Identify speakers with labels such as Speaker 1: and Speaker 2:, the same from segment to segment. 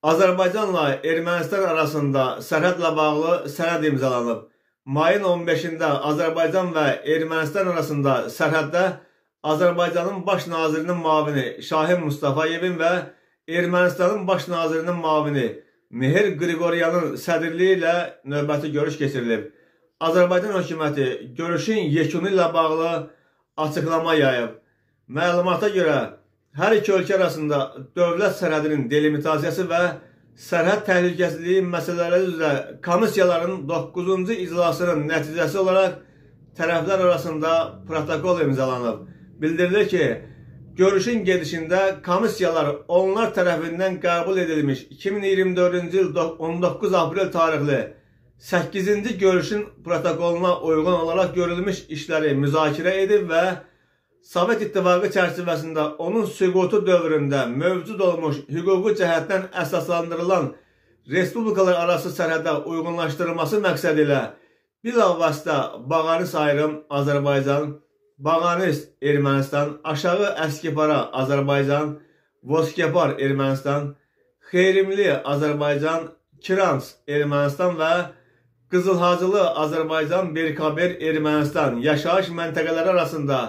Speaker 1: Azərbaycanla Ermənistan arasında sərhədlə bağlı sənəd imzalanıb. Mayın 15-də Azərbaycan və Ermənistan arasında sərhəddə Azərbaycanın baş nazirinin mavini Şahin Mustafayevin və Ermənistanın baş nazirinin mavini Mehir Qriqoryanın sədrliyi ilə növbəti görüş keçirilib. Azərbaycan hökuməti görüşün yekunu ilə bağlı açıqlama yayıb. Məlumata görə hər iki ölkə arasında dövlət sərhədinin delimitasiyası və sərhəd təhlükəsizliyi məsələləri üzrə komissiyaların 9-cu iclasının nəticəsi olaraq tərəflər arasında protokol imzalanıb. Bildirilir ki, görüşün gedişində komissiyalar onlar tərəfindən qəbul edilmiş 2024-cü il 19 aprel tarixli 8-ci görüşün protokoluna uyğun olaraq görülmüş işləri müzakirə edib və Sovet İttifaqı çərçivəsində onun süqutu dövründə mövcud olmuş hüquqi cəhətdən əsaslandırılan respublikalar arası sərhədə uyğunlaşdırılması məqsədi ilə bilavasitə Bağanis ayrım Azərbaycan, Bağanis Ermənistan, Aşağı Əskipara Azərbaycan, Voskepar Ermənistan, Xeyrimli Azərbaycan, Kirans Ermənistan və Qızılhacılı Azərbaycan, Berkaber Ermənistan yaşayış məntəqələri arasında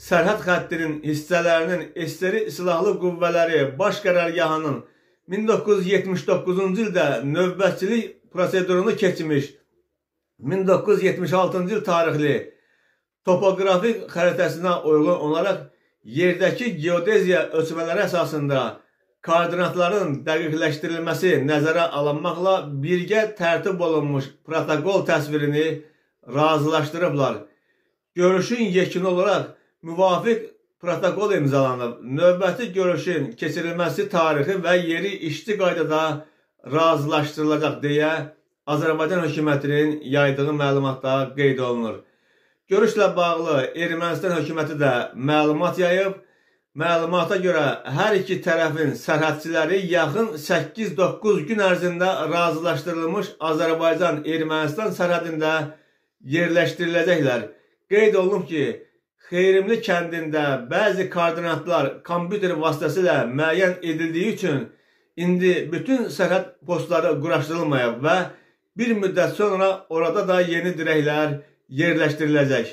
Speaker 1: sərhəd xəttinin hissələrinin SSR Silahlı Qüvvələri Baş Qərargahının 1979-cu ildə növbətçilik prosedurunu keçmiş 1976-cı il tarixli topoqrafik xəritəsinə uyğun olaraq yerdəki geodeziya ölçmələri əsasında koordinatların dəqiqləşdirilməsi nəzərə alınmaqla birgə tərtib olunmuş protokol təsvirini razılaşdırıblar. Görüşün yekunu olaraq müvafiq protokol imzalanıb. Növbəti görüşün keçirilməsi tarixi və yeri işçi qaydada razılaşdırılacaq deyə Azərbaycan hökumətinin yaydığı məlumatda qeyd olunur. Görüşlə bağlı Ermənistan hökuməti də məlumat yayıb. Məlumata görə hər iki tərəfin sərhədçiləri yaxın 8-9 gün ərzində razılaşdırılmış Azərbaycan-Ermənistan sərhədində yerləşdiriləcəklər. Qeyd olunub ki, Xeyrimli kəndində bəzi koordinatlar kompüter vasitəsilə müəyyən edildiyi üçün indi bütün sərhəd postları quraşdırılmayıb və bir müddət sonra orada da yeni dirəklər yerləşdiriləcək.